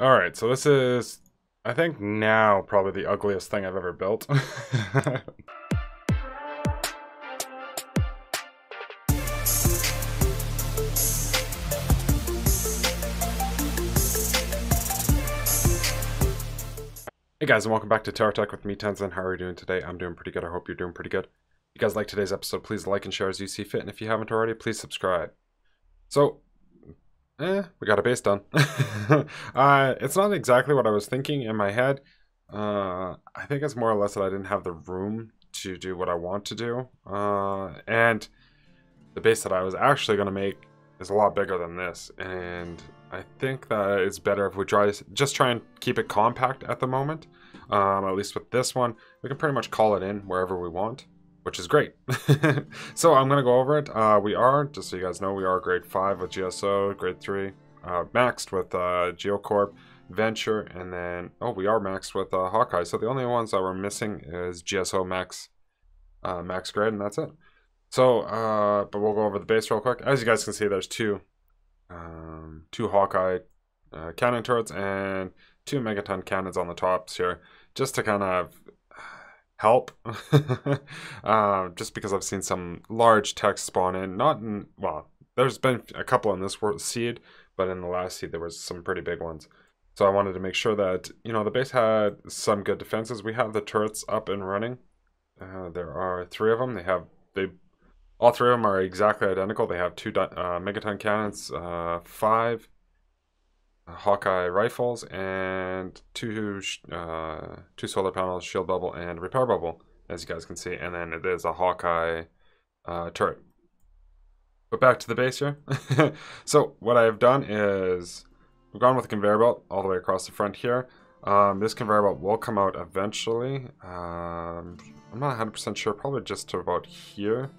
Alright, so this is, I think now, probably the ugliest thing I've ever built. Hey guys, and welcome back to TerraTech with me, Tenzen. How are you doing today? I'm doing pretty good. I hope you're doing pretty good. If you guys like today's episode, please like and share as you see fit. And if you haven't already, please subscribe. So, eh, we got a base done. uh, it's not exactly what I was thinking in my head. Uh, I think it's more or less that I didn't have the room to do what I want to do. Uh, and the base that I was actually going to make is a lot bigger than this. And I think that it's better if we try just try and keep it compact at the moment. Um, at least with this one, we can pretty much call it in wherever we want, which is great. so I'm going to go over it. Uh, we are, just so you guys know, we are grade 5 with GSO, grade 3 uh, maxed with uh, Geocorp, Venture, and then, oh, we are maxed with uh, Hawkeye. So the only ones that we're missing is GSO max, uh, max grade, and that's it. So, uh, but we'll go over the base real quick. As you guys can see, there's two um, two Hawkeye uh, cannon turrets and two megaton cannons on the tops here, just to kind of help. uh, just because I've seen some large techs spawn in, not in well, there's been a couple in this seed, but in the last seed there was some pretty big ones. So I wanted to make sure that you know the base had some good defenses. We have the turrets up and running. Uh, there are three of them. They have they all three of them are exactly identical. They have two uh, megaton cannons, uh, five Hawkeye rifles, and two uh, two solar panels, shield bubble, and repair bubble, as you guys can see. And then it is a Hawkeye uh, turret. But back to the base here. so what I've done is we've gone with a conveyor belt all the way across the front here. Um, this conveyor belt will come out eventually. Um, I'm not 100% sure, probably just to about here.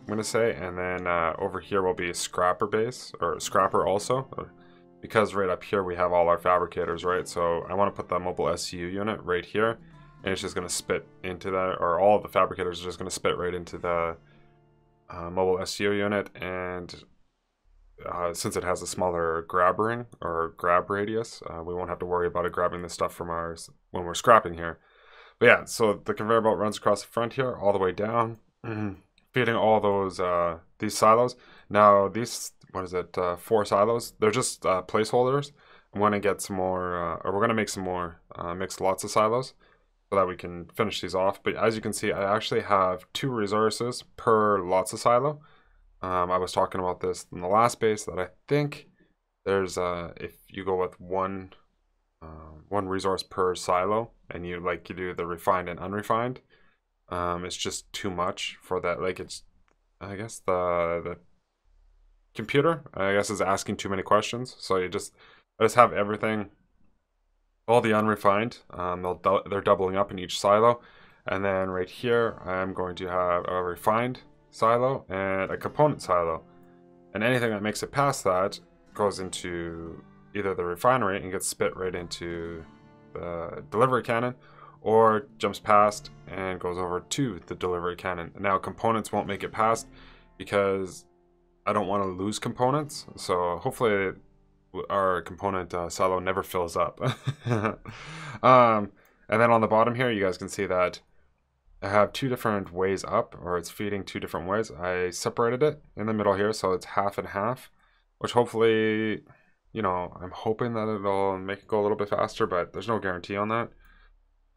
I'm gonna say, and then uh, over here will be a scrapper base, or scrapper also, because right up here we have all our fabricators, right? So I want to put the mobile SCU unit right here, and it's just gonna spit into that, or all of the fabricators are just gonna spit right into the uh, mobile SCU unit, and uh, since it has a smaller grab ring or grab radius, uh, we won't have to worry about it grabbing the stuff from ours when we're scrapping here. But yeah, so the conveyor belt runs across the front here, all the way down. feeding all those uh, these silos. Now these what is it? Uh, four silos. They're just uh, placeholders. I'm gonna get some more, uh, or we're gonna make some more uh, mixed lots of silos so that we can finish these off. But as you can see, I actually have two resources per lots of silo. Um, I was talking about this in the last base that I think there's uh, if you go with one uh, one resource per silo and you like you do the refined and unrefined um, it's just too much for that. Like it's, I guess the the computer, I guess, is asking too many questions. So you just I just have everything, all the unrefined. Um, they'll they're doubling up in each silo, and then right here I'm going to have a refined silo and a component silo, and anything that makes it past that goes into either the refinery and gets spit right into the delivery cannon or jumps past and goes over to the delivery cannon. Now components won't make it past because I don't want to lose components. So hopefully our component uh, silo never fills up. um, and then on the bottom here, you guys can see that I have two different ways up, or it's feeding two different ways. I separated it in the middle here, so it's half and half, which hopefully, you know, I'm hoping that it'll make it go a little bit faster, but there's no guarantee on that.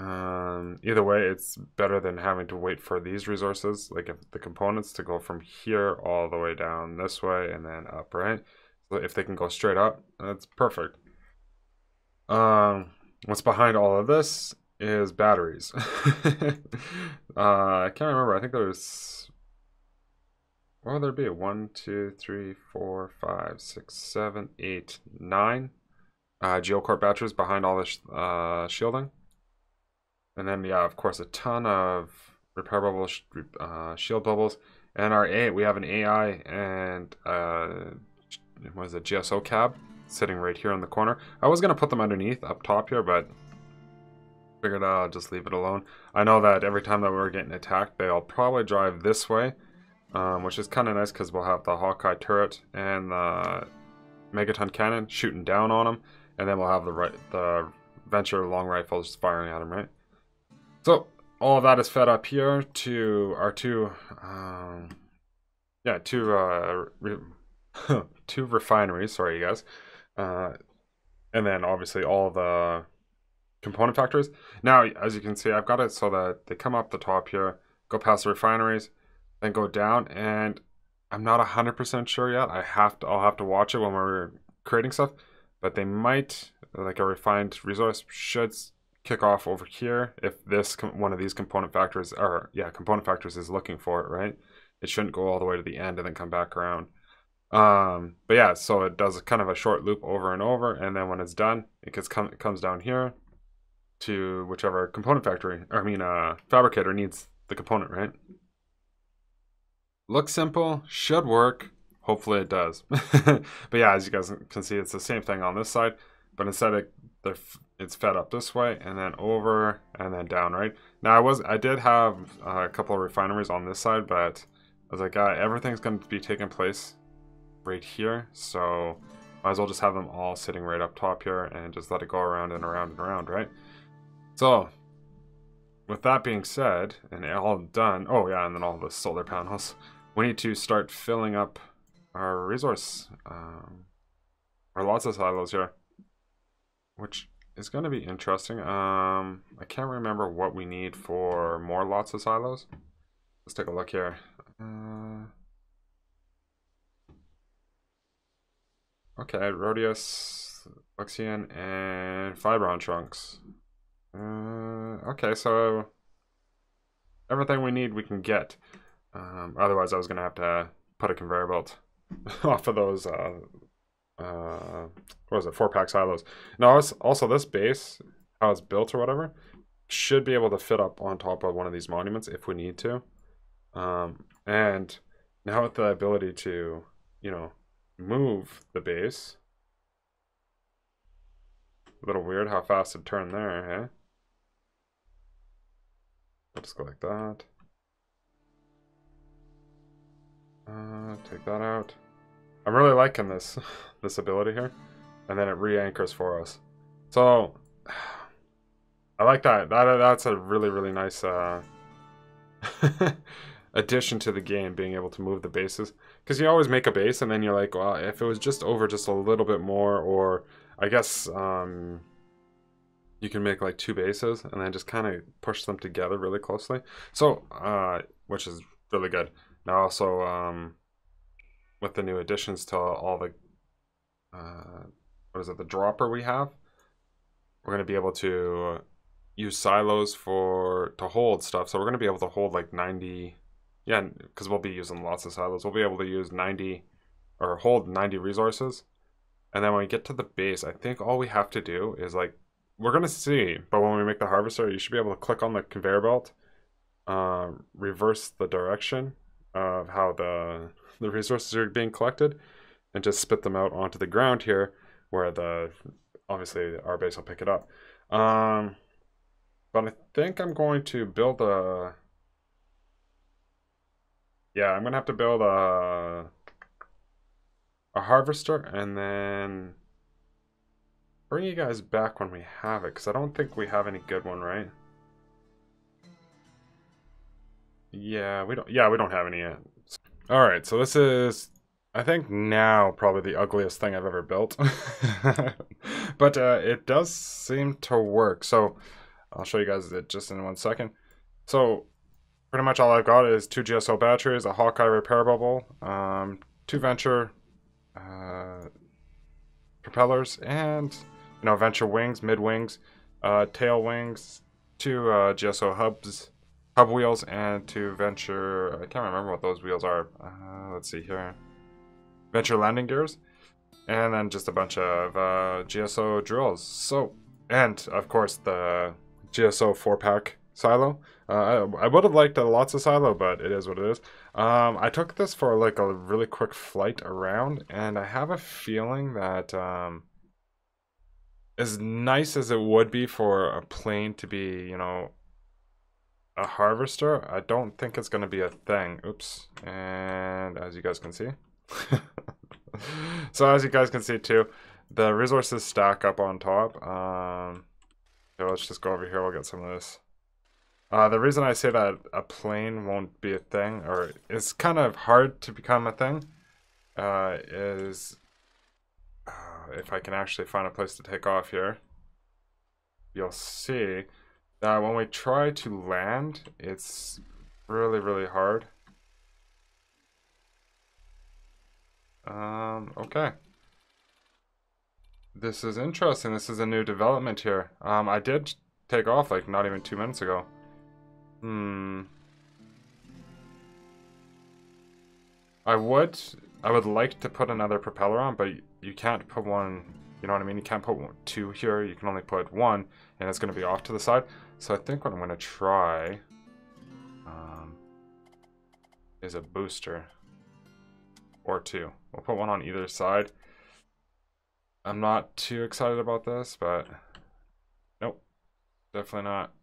Um, either way, it's better than having to wait for these resources, like the components to go from here all the way down this way and then up, right? So if they can go straight up, that's perfect. Um, what's behind all of this is batteries. uh, I can't remember. I think there's what would there be? One, two, three, four, five, six, seven, eight, nine uh, Geocorp batteries behind all this uh, shielding. And then, yeah, of course, a ton of repair bubbles, uh, shield bubbles. And our A, we have an AI and uh, what is it, GSO cab sitting right here in the corner. I was going to put them underneath up top here, but figured I'll just leave it alone. I know that every time that we're getting attacked, they'll probably drive this way, um, which is kind of nice because we'll have the Hawkeye turret and the Megaton cannon shooting down on them. and then we'll have the right the Venture long rifles firing at them, right? So all of that is fed up here to our two, um, yeah, two uh, re two refineries. Sorry, you guys, uh, and then obviously all the component factories. Now, as you can see, I've got it so that they come up the top here, go past the refineries, then go down, and I'm not 100% sure yet. I have to, I'll have to watch it when we're creating stuff, but they might, like a refined resource should kick off over here if this, one of these component factors, or yeah, component factors is looking for it, right? It shouldn't go all the way to the end and then come back around. Um, but yeah, so it does kind of a short loop over and over, and then when it's done, it gets come, it comes down here, to whichever component factory, or I mean, uh, fabricator needs the component, right? Looks simple, should work. Hopefully it does. but yeah, as you guys can see, it's the same thing on this side, but instead it, it's fed up this way and then over and then down, right? Now I was, I did have a couple of refineries on this side, but I was like, uh, everything's going to be taking place right here, so might as well just have them all sitting right up top here and just let it go around and around and around, right? So, with that being said, and all done, oh yeah, and then all the solar panels, we need to start filling up our resource, um, our lots of silos here, which is going to be interesting. Um, I can't remember what we need for more lots of silos. Let's take a look here. Uh, okay, Rodius, Luxite, and Fibron trunks. Uh, okay, so everything we need we can get. Um, otherwise, I was going to have to put a conveyor belt off of those, uh, uh, what was it, four pack silos. Now, also this base, how it's built or whatever, should be able to fit up on top of one of these monuments if we need to. Um, and now with the ability to, you know, move the base, a little weird how fast it turned there, eh? Just go like that. Uh, take that out. I'm really liking this this ability here. And then it re-anchors for us. So, I like that. that that's a really, really nice uh, addition to the game, being able to move the bases. Because you always make a base, and then you're like, well, if it was just over just a little bit more, or I guess um, you can make like two bases and then just kind of push them together really closely. So, uh, which is really good. Now also, um, with the new additions to all the, uh, what is it, the dropper we have, we're going to be able to use silos for, to hold stuff. So we're going to be able to hold like 90, yeah, because we'll be using lots of silos. We'll be able to use 90 or hold 90 resources. And then when we get to the base, I think all we have to do is like we're gonna see, but when we make the harvester, you should be able to click on the conveyor belt, uh, reverse the direction of how the the resources are being collected, and just spit them out onto the ground here, where the obviously our base will pick it up. Um, but I think I'm going to build a. Yeah, I'm gonna have to build a a harvester and then bring you guys back when we have it, because I don't think we have any good one, right? Yeah, we don't. Yeah, we don't have any yet. All right, so this is, I think now probably the ugliest thing I've ever built, but uh, it does seem to work. So I'll show you guys it just in one second. So pretty much all I've got is two GSO batteries, a Hawkeye repair bubble, um, two Venture uh, propellers, and you know, venture wings, mid wings, uh, tail wings, two uh, GSO hubs, hub wheels, and two venture. I can't remember what those wheels are. Uh, let's see here. Venture landing gears, and then just a bunch of uh, GSO drills. So, and of course the GSO four pack silo. Uh, I, I would have liked lots of silo, but it is what it is. Um, I took this for like a really quick flight around, and I have a feeling that um, as nice as it would be for a plane to be, you know, a harvester, I don't think it's going to be a thing. Oops. And as you guys can see. so as you guys can see too, the resources stack up on top. Um, okay, let's just go over here. We'll get some of this. Uh, the reason I say that a plane won't be a thing, or it's kind of hard to become a thing, uh, is uh, if I can actually find a place to take off here, you'll see that when we try to land, it's really, really hard. Um, okay. This is interesting. This is a new development here. Um, I did take off like not even two minutes ago. Hmm. I would, I would like to put another propeller on, but you can't put one, you know what I mean? You can't put one, two here, you can only put one, and it's going to be off to the side. So I think what I'm going to try um, is a booster or two. We'll put one on either side. I'm not too excited about this, but nope, definitely not.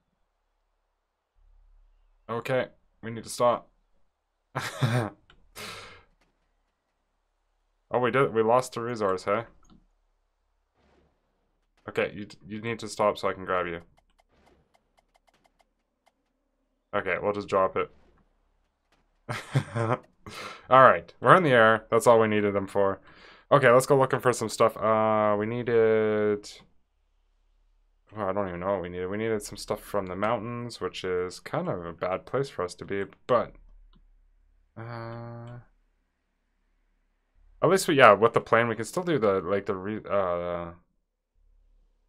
Okay, we need to stop. oh, we did. We lost the resource, hey? Okay, you you need to stop so I can grab you. Okay, we'll just drop it. Alright, we're in the air. That's all we needed them for. Okay, let's go looking for some stuff. Uh, we needed... Oh, I don't even know what we needed. We needed some stuff from the mountains, which is kind of a bad place for us to be, but... Uh... At least, we, yeah, with the plane, we can still do the, like, the, re, uh...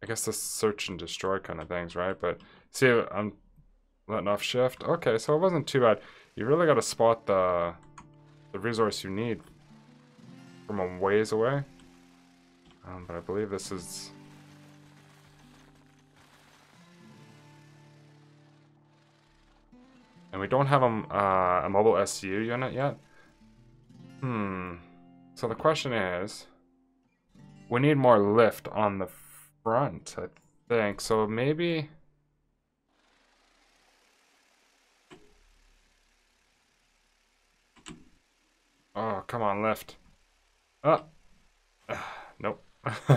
I guess the search and destroy kind of things, right? But, see, I'm letting off shift. Okay, so it wasn't too bad. You really got to spot the the resource you need from a ways away. Um, but I believe this is... And we don't have a, uh, a mobile SU unit yet. Hmm. So the question is... We need more lift on the front, I think. So maybe... Oh, come on, lift. Oh. nope.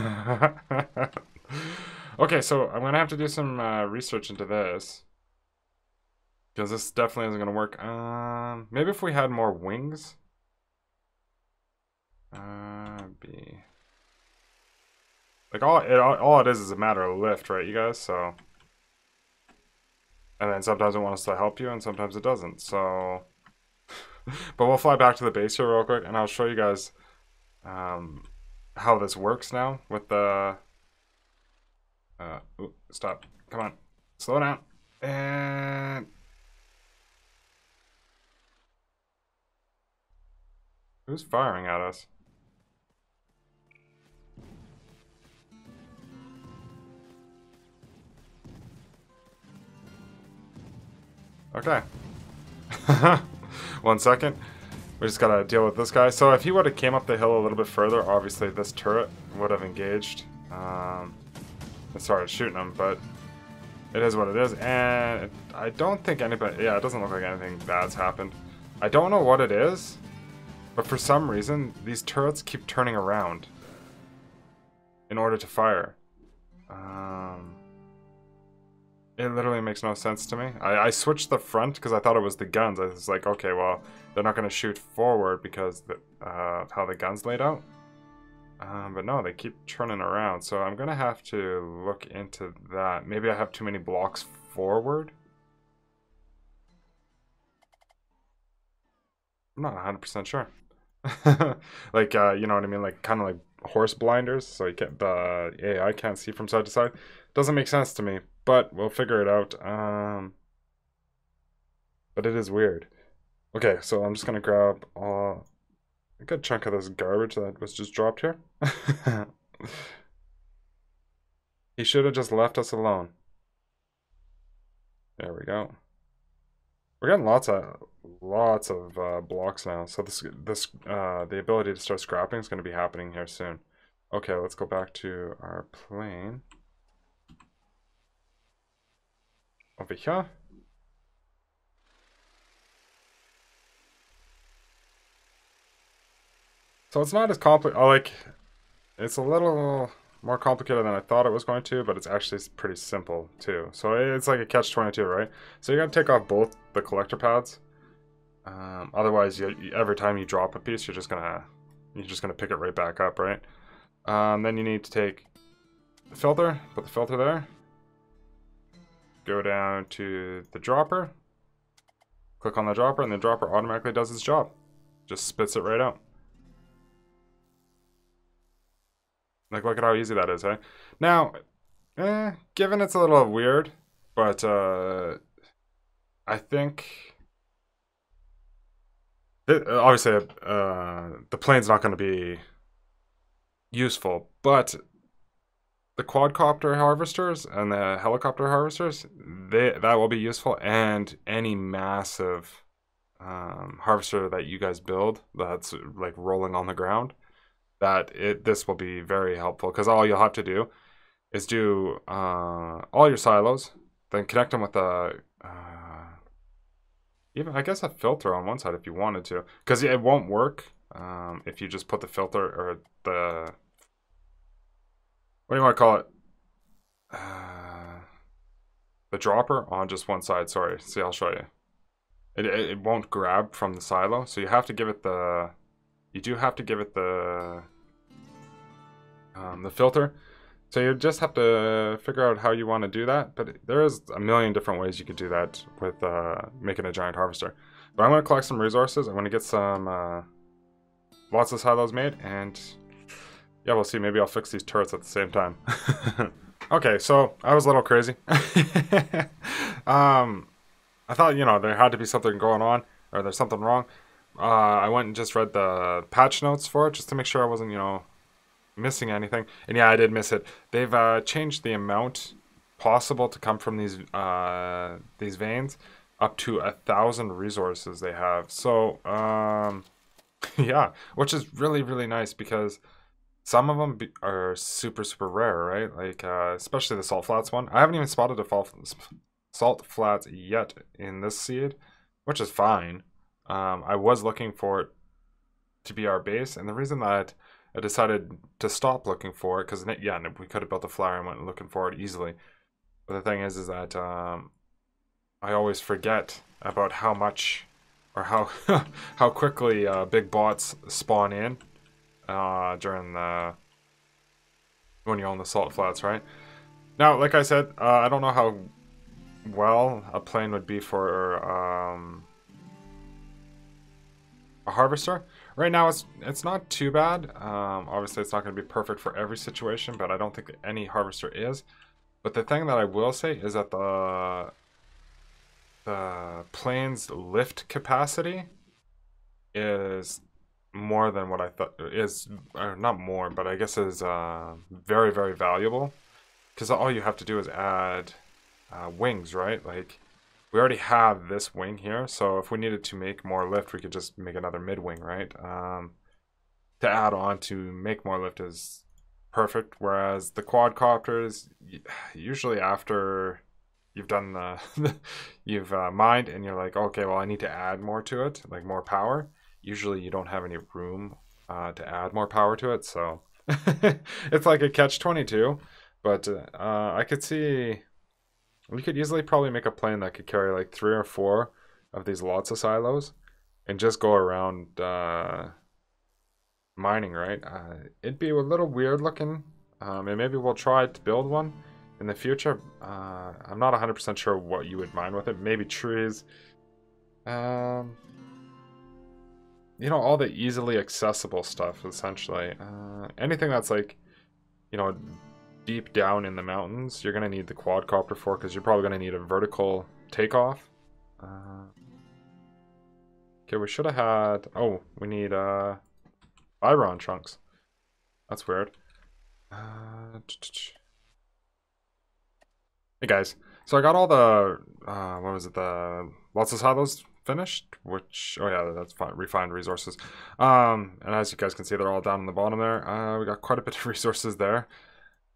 okay, so I'm going to have to do some uh, research into this. Because this definitely isn't going to work. Um, maybe if we had more wings. Uh, B. Like, all it, all it is is a matter of lift, right, you guys? So... And then sometimes it wants to help you, and sometimes it doesn't. So... but we'll fly back to the base here real quick, and I'll show you guys um, how this works now with the... Uh, ooh, stop. Come on. Slow down. And... Who's firing at us? Okay. One second. We just gotta deal with this guy. So if he would have came up the hill a little bit further, obviously this turret would have engaged. Um, and started shooting him, but it is what it is. And it, I don't think anybody... Yeah, it doesn't look like anything bad's happened. I don't know what it is, but for some reason, these turrets keep turning around in order to fire. Um, it literally makes no sense to me. I, I switched the front because I thought it was the guns. I was like, okay, well, they're not going to shoot forward because uh, how the gun's laid out. Um, but no, they keep turning around. So I'm going to have to look into that. Maybe I have too many blocks forward. I'm not 100% sure. like, uh, you know what I mean? Like, kind of like horse blinders. So you can't, the AI can't see from side to side. Doesn't make sense to me but we'll figure it out. Um, but it is weird. Okay, so I'm just gonna grab uh, a good chunk of this garbage that was just dropped here. he should have just left us alone. There we go. We're getting lots of lots of uh, blocks now, so this this uh, the ability to start scrapping is going to be happening here soon. Okay, let's go back to our plane. over here. So it's not as. Oh, like, it's a little more complicated than I thought it was going to, but it's actually pretty simple too. So it's like a catch-22, right? So you gotta take off both the collector pads. Um, otherwise, you, every time you drop a piece, you're just gonna you're just gonna pick it right back up, right? Um, then you need to take the filter, put the filter there. Go down to the dropper. Click on the dropper, and the dropper automatically does its job. Just spits it right out. Like, look at how easy that is, hey? Now, eh, given it's a little weird, but uh, I think it, obviously uh, the plane's not going to be useful, but the quadcopter harvesters and the helicopter harvesters, they that will be useful, and any massive um, harvester that you guys build that's like rolling on the ground that it this will be very helpful because all you'll have to do is do uh, all your silos, then connect them with a uh, even I guess a filter on one side if you wanted to, because it won't work um, if you just put the filter or the what do you want to call it? Uh, the dropper on just one side. Sorry, see, I'll show you. It, it it won't grab from the silo, so you have to give it the you do have to give it the um, the filter. So you just have to figure out how you want to do that. But there is a million different ways you could do that with uh, making a giant harvester. But I'm going to collect some resources. I'm going to get some uh, lots of silos made. And yeah, we'll see. Maybe I'll fix these turrets at the same time. okay, so I was a little crazy. um, I thought, you know, there had to be something going on or there's something wrong. Uh, I went and just read the patch notes for it just to make sure I wasn't, you know, missing anything. And yeah, I did miss it. They've uh, changed the amount possible to come from these uh, these veins up to a thousand resources they have. So um, yeah, which is really really nice because some of them are super super rare, right? Like uh, especially the salt flats one. I haven't even spotted a fall- salt flats yet in this seed, which is fine. Um, I was looking for it to be our base, and the reason that I decided to stop looking for it because yeah, we could have built a flower and went looking for it easily. But the thing is, is that um, I always forget about how much or how how quickly uh, big bots spawn in uh, during the when you're on the salt flats, right? Now, like I said, uh, I don't know how well a plane would be for um, a harvester. Right now, it's it's not too bad. Um, obviously, it's not going to be perfect for every situation, but I don't think any harvester is. But the thing that I will say is that the the plane's lift capacity is more than what I thought is not more, but I guess is uh, very very valuable because all you have to do is add uh, wings, right? Like we already have this wing here, so if we needed to make more lift, we could just make another mid wing, right? Um, to add on to make more lift is perfect, whereas the quadcopters, usually after you've done the, you've uh, mined and you're like, okay, well, I need to add more to it, like more power. Usually you don't have any room uh, to add more power to it, so it's like a catch-22, but uh, I could see we could easily probably make a plane that could carry like three or four of these lots of silos and just go around uh, mining, right? Uh, it'd be a little weird looking, um, and maybe we'll try to build one in the future. Uh, I'm not 100% sure what you would mine with it. Maybe trees. Um, you know, all the easily accessible stuff, essentially. Uh, anything that's like, you know, deep down in the mountains, you're going to need the quadcopter for because you're probably going to need a vertical takeoff. Uh, okay, we should have had... Oh, we need uh, Iron chunks. That's weird. Uh, hey guys, so I got all the, uh, what was it, the lots of silos finished, which, oh yeah, that's fine, refined resources. Um, and as you guys can see, they're all down in the bottom there. Uh, we got quite a bit of resources there.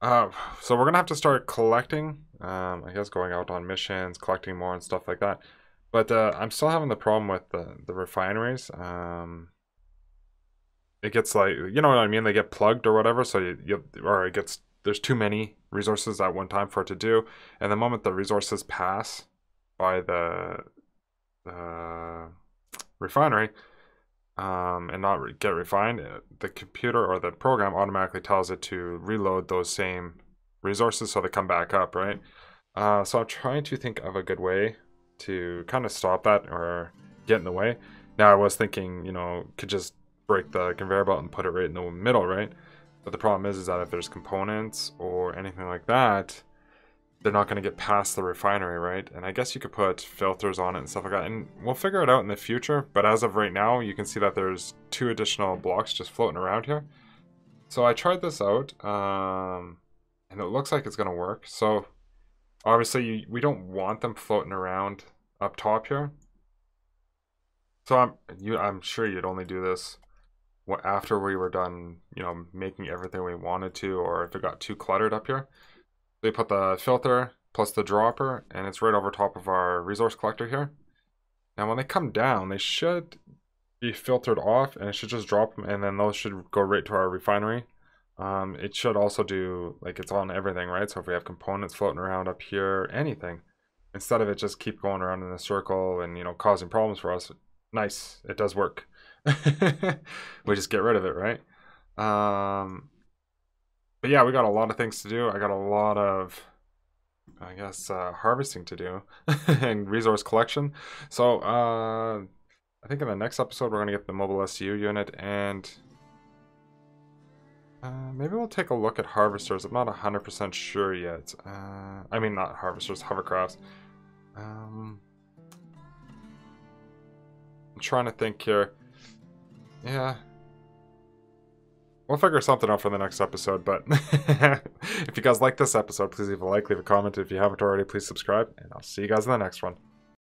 Uh, so we're gonna have to start collecting. Um, I guess going out on missions, collecting more and stuff like that. But uh, I'm still having the problem with the the refineries. Um, it gets like you know what I mean. They get plugged or whatever, so you, you or it gets there's too many resources at one time for it to do, and the moment the resources pass by the uh, refinery um, and not re- get refined, uh, the computer or the program automatically tells it to reload those same resources so they come back up, right? Uh, so I'm trying to think of a good way to kind of stop that or get in the way. Now I was thinking, you know, could just break the conveyor belt and put it right in the middle, right? But the problem is, is that if there's components or anything like that, they're not going to get past the refinery, right? And I guess you could put filters on it and stuff like that. And we'll figure it out in the future. But as of right now, you can see that there's two additional blocks just floating around here. So I tried this out, um, and it looks like it's going to work. So obviously, you, we don't want them floating around up top here. So I'm you I'm sure you'd only do this after we were done, you know, making everything we wanted to, or if it got too cluttered up here. They put the filter plus the dropper, and it's right over top of our resource collector here. Now when they come down, they should be filtered off, and it should just drop them, and then those should go right to our refinery. Um, it should also do, like it's on everything, right? So if we have components floating around up here, anything, instead of it just keep going around in a circle and, you know, causing problems for us, nice, it does work. we just get rid of it, right? Um, but yeah, we got a lot of things to do. I got a lot of, I guess, uh, harvesting to do and resource collection. So uh, I think in the next episode we're gonna get the mobile SU unit and. Uh, maybe we'll take a look at harvesters. I'm not 100% sure yet. Uh, I mean, not harvesters, hovercrafts. Um, I'm trying to think here. Yeah. We'll figure something out for the next episode, but if you guys like this episode, please leave a like, leave a comment. If you haven't already, please subscribe, and I'll see you guys in the next one.